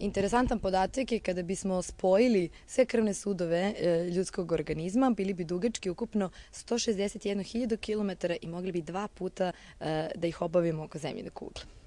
Interesantan podatak je kada bismo spojili sve krvne sudove e, ljudskog organizma, bili bi dugački ukupno 161.000 km i mogli bi dva puta e, da ih obavimo oko zemljine kugle.